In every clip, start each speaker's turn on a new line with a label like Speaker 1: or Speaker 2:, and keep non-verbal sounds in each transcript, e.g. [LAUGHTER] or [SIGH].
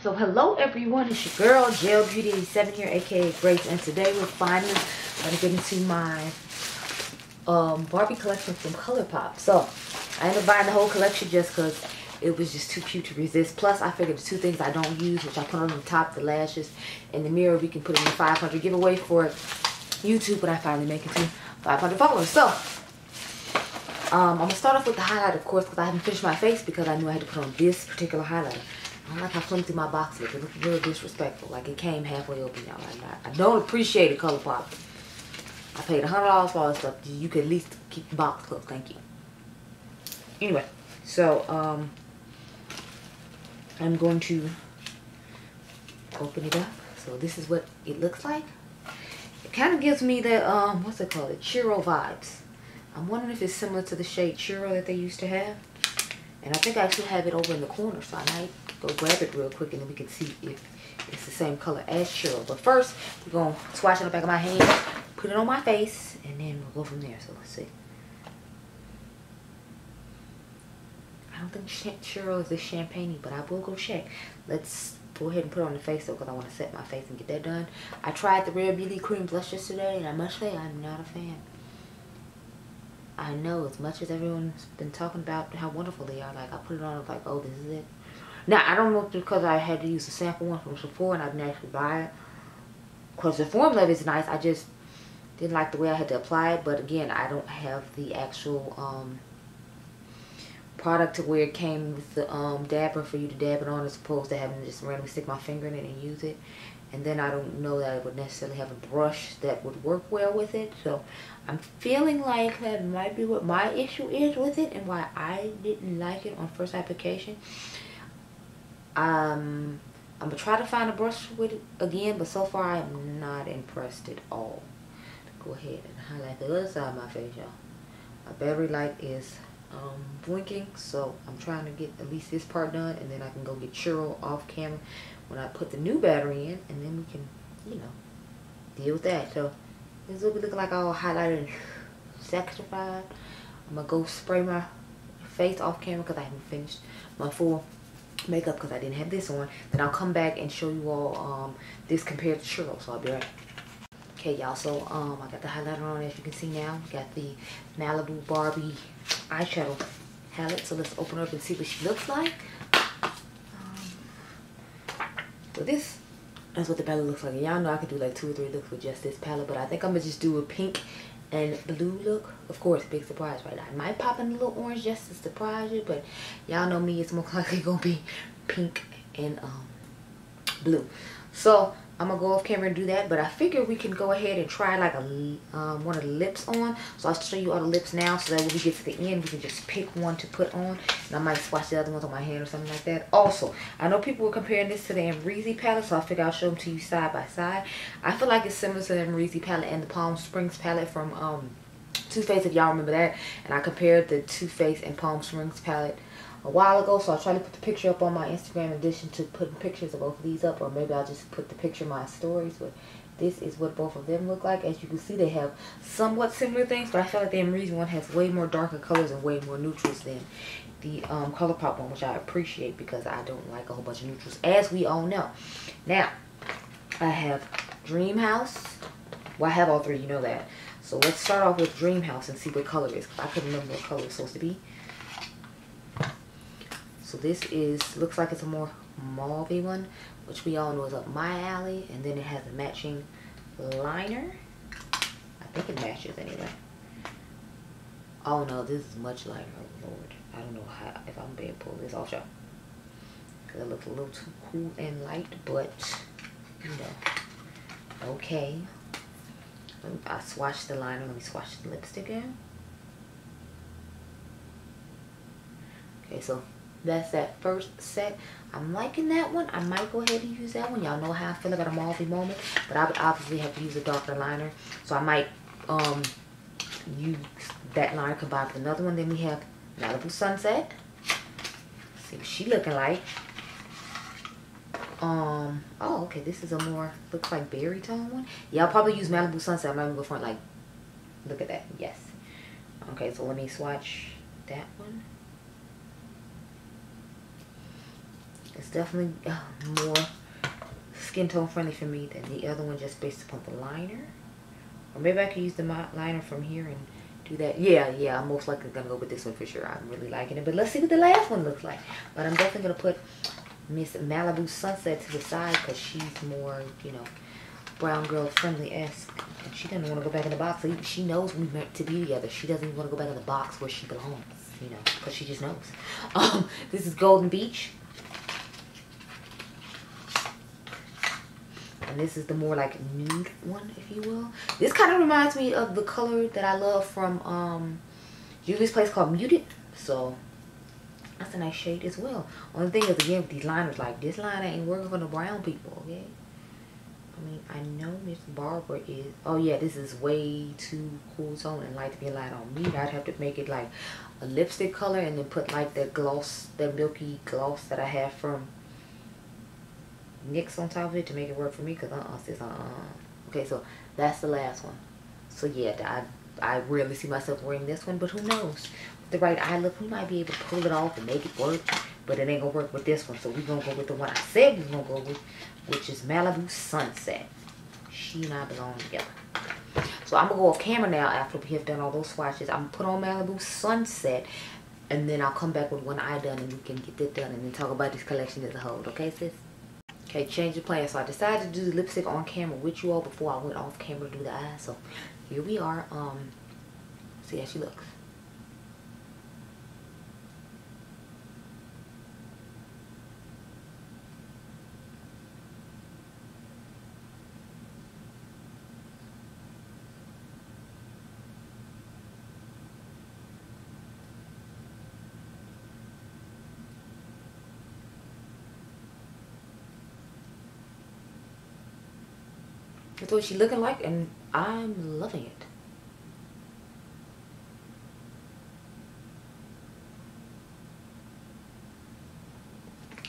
Speaker 1: So hello everyone, it's your girl Gel Beauty 87 here, aka Grace, and today we're finally going to get into my um, Barbie collection from ColourPop. So I ended up buying the whole collection just because it was just too cute to resist. Plus I figured two things I don't use, which I put on the top, the lashes, and the mirror, we can put in the 500 giveaway for YouTube when I finally make it to 500 followers. So um, I'm going to start off with the highlight, of course, because I haven't finished my face because I knew I had to put on this particular highlighter. I don't like how flimsy my box looks. It looks real disrespectful. Like it came halfway open, y'all. I, I don't appreciate it, ColourPop. I paid $100 for all this stuff. You could at least keep the box closed. Thank you. Anyway, so um, I'm going to open it up. So this is what it looks like. It kind of gives me the, um, what's it called? The churro vibes. I'm wondering if it's similar to the shade churro that they used to have. And I think I actually have it over in the corner, so I might go grab it real quick and then we can see if it's the same color as churro. But first, we're going to swatch it on the back of my hand, put it on my face, and then we'll go from there. So let's see. I don't think churro is this champagne but I will go check. Let's go ahead and put it on the face though because I want to set my face and get that done. I tried the Rare Beauty Cream Blush yesterday and I must say I'm not a fan. I know as much as everyone's been talking about how wonderful they are, like I put it on, I was like, oh, this is it. Now, I don't know if because I had to use a sample one from Sephora and I didn't actually buy it. Because the formula is nice, I just didn't like the way I had to apply it. But again, I don't have the actual um, product to where it came with the um, dabber for you to dab it on as opposed to having to just randomly stick my finger in it and use it. And then I don't know that I would necessarily have a brush that would work well with it. So I'm feeling like that might be what my issue is with it and why I didn't like it on first application. Um, I'm going to try to find a brush with it again, but so far I'm not impressed at all. Go ahead and highlight the other side of my face, y'all. My battery light is um, blinking, so I'm trying to get at least this part done, and then I can go get churro off camera when I put the new battery in, and then we can, you know, deal with that. So, this will be looking like all highlighted and sexified. I'm going to go spray my face off camera because I haven't finished my full makeup because I didn't have this on. Then I'll come back and show you all um, this compared to churro. So I'll be right Okay, y'all. So um, I got the highlighter on as you can see now. Got the Malibu Barbie eyeshadow palette. So let's open her up and see what she looks like. So this is what the palette looks like. Y'all know I could do like two or three looks with just this palette, but I think I'm gonna just do a pink and blue look. Of course, big surprise, right? I might pop in a little orange just to surprise you, but y'all know me, it's more [LAUGHS] likely gonna be pink and um, blue. So I'm gonna go off camera and do that but I figure we can go ahead and try like a um, one of the lips on. So I'll show you all the lips now so that when we get to the end we can just pick one to put on and I might swatch the other ones on my hand or something like that. Also I know people were comparing this to the Amrezy palette so I figure I'll show them to you side by side. I feel like it's similar to the Amrezy palette and the Palm Springs palette from um, Too Faced if y'all remember that. And I compared the Too Faced and Palm Springs palette a while ago so I tried to put the picture up on my Instagram in addition to putting pictures of both of these up or maybe I'll just put the picture in my stories but this is what both of them look like. As you can see they have somewhat similar things but I feel like the Amrezy one has way more darker colors and way more neutrals than the um, ColourPop one which I appreciate because I don't like a whole bunch of neutrals as we all know. Now I have Dream House well I have all three you know that. So let's start off with Dream House and see what color it is I couldn't remember what color it's supposed to be so this is, looks like it's a more mauve one, which we all know is up my alley. And then it has a matching liner. I think it matches anyway. Oh no, this is much lighter. Oh lord. I don't know how, if I'm being pulled this off, y'all. Because it looks a little too cool and light, but, you know, okay. I swatched the liner. Let me swatch the lipstick in. Okay, so that's that first set. I'm liking that one. I might go ahead and use that one. Y'all know how i feel about a mauvey moment but i would obviously have to use a darker liner. So i might um use that liner combined with another one. Then we have malibu sunset. Let's see what she looking like. Um oh okay. This is a more looks like berry tone one. Yeah i'll probably use malibu sunset. I'm not even go front like look at that. Yes. Okay so let me swatch that one It's definitely uh, more skin tone friendly for me than the other one just based upon the liner. Or maybe I could use the liner from here and do that. Yeah, yeah, I'm most likely gonna go with this one for sure. I'm really liking it. But let's see what the last one looks like. But I'm definitely gonna put Miss Malibu Sunset to the side because she's more, you know, brown girl friendly-esque. And she doesn't want to go back in the box. She knows we meant to be together. She doesn't even want to go back in the box where she belongs, you know, because she just knows. [LAUGHS] Um, this is Golden Beach. And this is the more like nude one, if you will. This kind of reminds me of the color that I love from um, Juvia's Place called Muted. So that's a nice shade as well. Only thing is, again, with these liners, like this liner ain't working for the brown people, okay? I mean, I know Miss Barbara is, oh yeah, this is way too cool tone and light to be light on me. I'd have to make it like a lipstick color and then put like that gloss, that milky gloss that I have from NYX on top of it to make it work for me because uh-uh, sis, uh-uh. Okay, so that's the last one. So yeah, I, I rarely see myself wearing this one, but who knows? with the right eye look, we might be able to pull it off and make it work. But it ain't gonna work with this one. So we're gonna go with the one I said we're gonna go with, which is Malibu Sunset. She and I belong together. So I'm gonna go off camera now after we have done all those swatches. I'm gonna put on Malibu Sunset and then I'll come back with one eye done and we can get that done and then talk about this collection as a whole. Okay, sis? Okay, change the plan. So I decided to do the lipstick on camera with you all before I went off camera to do the eyes. So here we are. Um, see how she looks. That's what she's looking like and I'm loving it.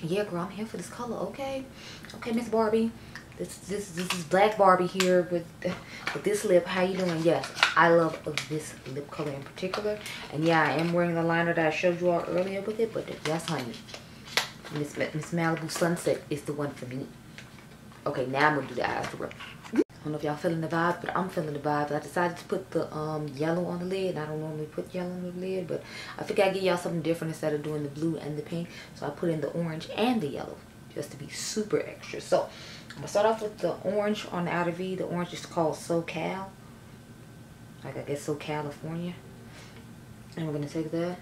Speaker 1: Yeah, girl, I'm here for this color, okay? Okay, Miss Barbie. This this this is Black Barbie here with [LAUGHS] with this lip. How you doing? Yes, I love this lip color in particular. And yeah, I am wearing the liner that I showed you all earlier with it, but yes, honey. Miss Miss Malibu Sunset is the one for me. Okay, now I'm gonna do the eyes don't know if y'all feeling the vibe, but I'm feeling the vibe. I decided to put the um, yellow on the lid. I don't normally put yellow on the lid, but I figured I'd give y'all something different instead of doing the blue and the pink. So I put in the orange and the yellow just to be super extra. So I'm going to start off with the orange on the outer V. The orange is called SoCal. Like I guess So California. And we're going to take that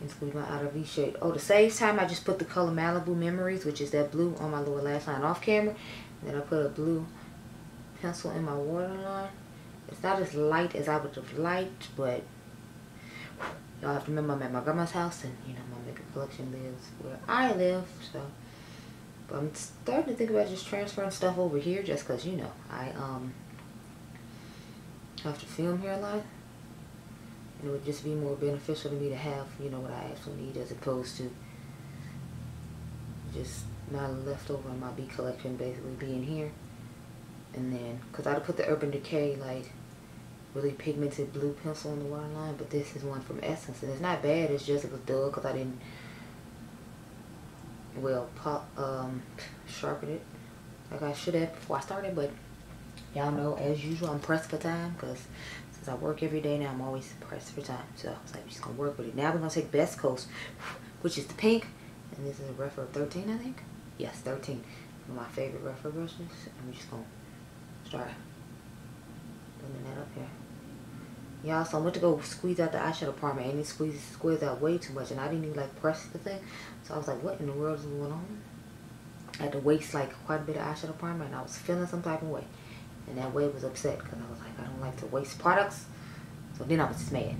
Speaker 1: and squeeze my outer V shade. Oh, to save time, I just put the color Malibu Memories, which is that blue on my lower lash line off camera. And then I put a blue pencil in my waterline. It's not as light as I would have liked, but y'all have to remember I'm at my grandma's house and, you know, my makeup collection lives where I live, so. But I'm starting to think about just transferring stuff over here just because, you know, I um have to film here a lot. And it would just be more beneficial to me to have, you know, what I actually need as opposed to just my leftover my B collection basically being here and then because I'd put the Urban Decay like really pigmented blue pencil on the waterline but this is one from Essence and it's not bad it's just it was dull because I didn't well pop um sharpen it. Like I should have before I started but y'all know as usual I'm pressed for time because since I work every day now I'm always pressed for time. So I was like just gonna work with it. Now we're gonna take Best Coast which is the pink and this is a Rephr 13 I think? Yes 13 one of my favorite Rephr brushes I'm just gonna blending that up here. Y'all, so I went to go squeeze out the eyeshadow primer and it squeezed, squeezed out way too much and I didn't even like press the thing. So I was like, what in the world is going on? I had to waste like quite a bit of eyeshadow primer and I was feeling some type of way. And that way was upset because I was like, I don't like to waste products. So then I was just mad.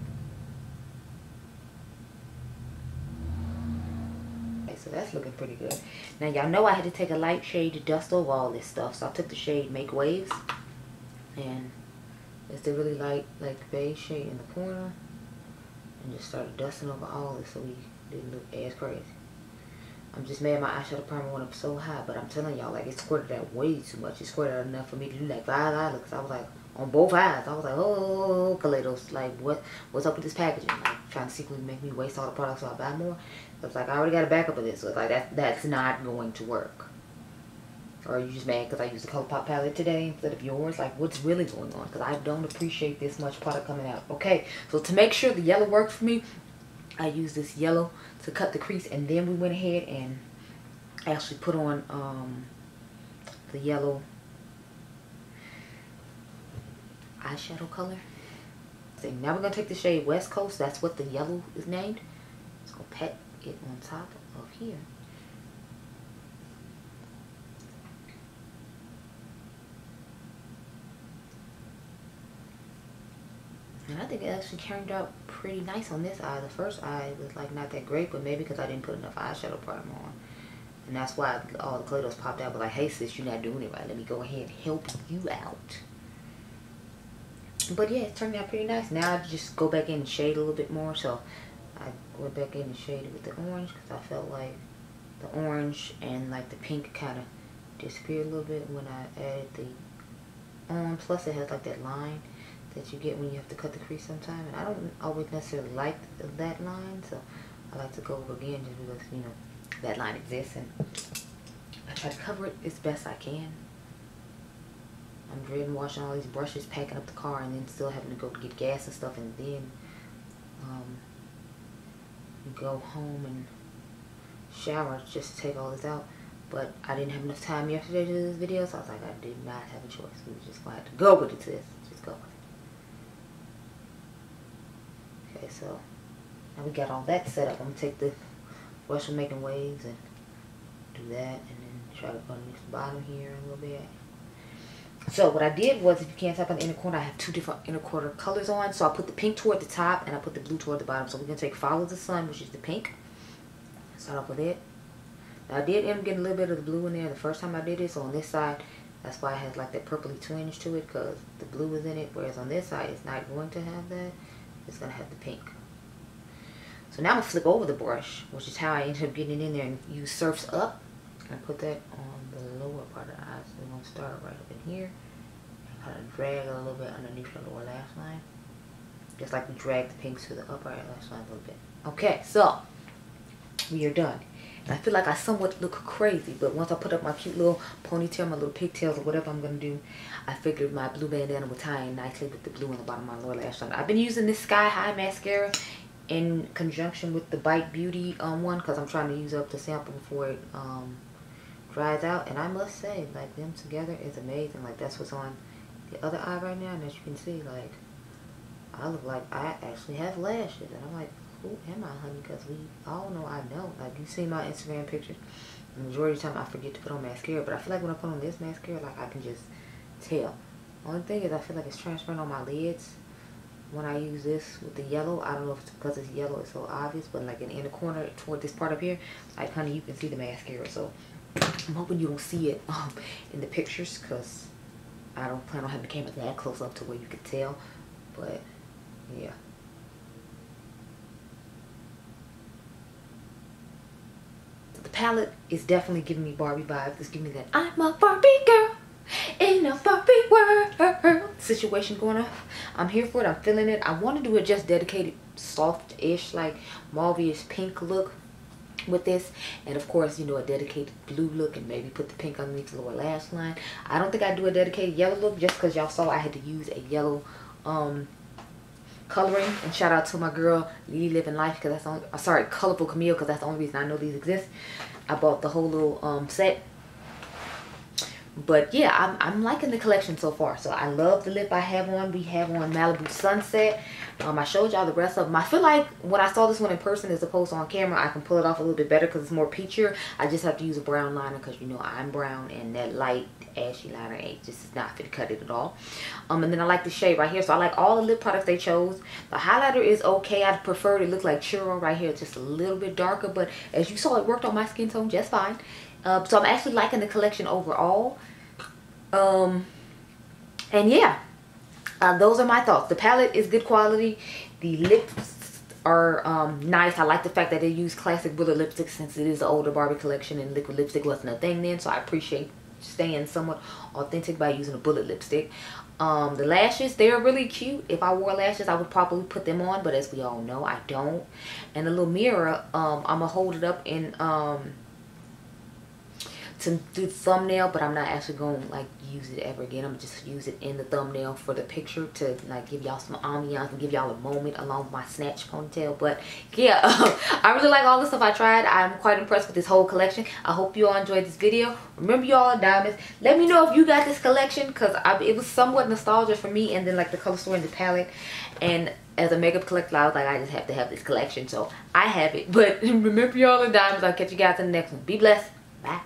Speaker 1: Okay, so that's looking pretty good. Now y'all know I had to take a light shade to dust over all this stuff. So I took the shade Make Waves. And it's the really light like beige shade in the corner. And just started dusting over all this so we didn't look as crazy. I'm just mad my eyeshadow primer went up so high. But I'm telling y'all like it squirted out way too much. It squirted out enough for me to do like five eye looks. I was like, on both eyes. I was like, oh, Kaleidos, like what what's up with this packaging? Like trying to secretly make me waste all the products so I buy more. So it's like I already got a backup of this. So it's like that that's not going to work. Or you just mad because I used the ColourPop palette today instead of yours? Like what's really going on? Because I don't appreciate this much product coming out. Okay, so to make sure the yellow works for me, I use this yellow to cut the crease and then we went ahead and actually put on um, the yellow eyeshadow color. Now we're going to take the shade West Coast. That's what the yellow is named. Going to pat it on top of here. And I think it actually turned out pretty nice on this eye. The first eye was like not that great, but maybe because I didn't put enough eyeshadow primer on. And that's why all the Kaleidos popped out. But like, hey sis, you're not doing it right. Let me go ahead and help you out. But yeah, it turned out pretty nice. Now I just go back in and shade a little bit more. So I went back in and shaded with the orange because I felt like the orange and like the pink kind of disappeared a little bit when I added the on. Plus it has like that line that you get when you have to cut the crease sometime. And I don't always necessarily like that line. So I like to go over again just because, you know, that line exists. And I try to cover it as best I can. I'm dreading washing all these brushes, packing up the car, and then still having to go get gas and stuff, and then um, go home and shower just to take all this out. But I didn't have enough time yesterday to do this video, so I was like, I did not have a choice. We were just going to have to go with it, sis. Just go with it. Okay, so now we got all that set up. I'm going to take the brush Making Waves and do that, and then try to run this bottom here a little bit. So what I did was, if you can't tap on the inner corner, I have two different inner corner colors on. So I put the pink toward the top and I put the blue toward the bottom. So we're going to take Follow the Sun, which is the pink. Start off with it. Now I did end up getting a little bit of the blue in there the first time I did it. So on this side, that's why it has like that purpley twinge to it because the blue is in it. Whereas on this side, it's not going to have that. It's going to have the pink. So now I'm going to flip over the brush, which is how I ended up getting it in there and use Surfs Up. And put that on the lower part of the eye. So we're going to start right up in here. And kind of drag a little bit underneath the lower lash line. Just like we drag the pinks to the upper lash line a little bit. Okay, so we are done. And I feel like I somewhat look crazy, but once I put up my cute little ponytail, my little pigtails, or whatever I'm going to do, I figured my blue bandana would tie in nicely with the blue on the bottom of my lower lash line. I've been using this Sky High mascara in conjunction with the Bite Beauty um, one because I'm trying to use up the sample before it um, dries out and I must say like them together is amazing. Like that's what's on the other eye right now and as you can see. Like I look like I actually have lashes and I'm like who am I honey? Because we all know I know like you see my Instagram pictures the majority of the time I forget to put on mascara but I feel like when I put on this mascara like I can just tell. Only thing is I feel like it's transferring on my lids. When I use this with the yellow I don't know if it's because it's yellow it's so obvious but like in, in the corner toward this part up here like honey you can see the mascara. So I'm hoping you don't see it um, in the pictures because I don't plan on having the camera that close up to where you could tell. But, yeah. The palette is definitely giving me Barbie vibes. It's giving me that I'm a Barbie girl in a Barbie world situation going on. I'm here for it. I'm feeling it. I want to do a just dedicated soft-ish like mauve pink look with this. And of course you know a dedicated blue look and maybe put the pink underneath the lower lash line. I don't think i do a dedicated yellow look just because y'all saw i had to use a yellow um coloring. And shout out to my girl Lily Living Life because that's on uh, sorry colorful Camille because that's the only reason i know these exist. I bought the whole little um set but yeah I'm, I'm liking the collection so far so i love the lip i have on we have on malibu sunset um, I showed y'all the rest of them. I feel like when I saw this one in person as opposed to on camera, I can pull it off a little bit better because it's more peachier. I just have to use a brown liner because you know I'm brown and that light ashy liner ain't just is not fit to cut it at all. Um, and then I like the shade right here. So I like all the lip products they chose. The highlighter is okay. I'd prefer it look like churro right here. Just a little bit darker, but as you saw, it worked on my skin tone just fine. Uh, so I'm actually liking the collection overall. Um, and yeah, uh, those are my thoughts. The palette is good quality. The lips are um, nice. I like the fact that they use classic bullet lipstick since it is the older Barbie collection and liquid lipstick wasn't a thing then. So I appreciate staying somewhat authentic by using a bullet lipstick. Um, the lashes, they're really cute. If I wore lashes, I would probably put them on, but as we all know, I don't. And the little mirror, um, I'm gonna hold it up in um to do the thumbnail, but I'm not actually going to like use it ever again. I'm just use it in the thumbnail for the picture to like give y'all some ambiance and give y'all a moment along with my snatch ponytail. But yeah, [LAUGHS] I really like all the stuff I tried. I'm quite impressed with this whole collection. I hope you all enjoyed this video. Remember y'all diamonds. Let me know if you got this collection because it was somewhat nostalgia for me and then like the color story and the palette. And as a makeup collector, I was like, I just have to have this collection. So I have it. [LAUGHS] But remember y'all are diamonds. I'll catch you guys in the next one. Be blessed. Bye.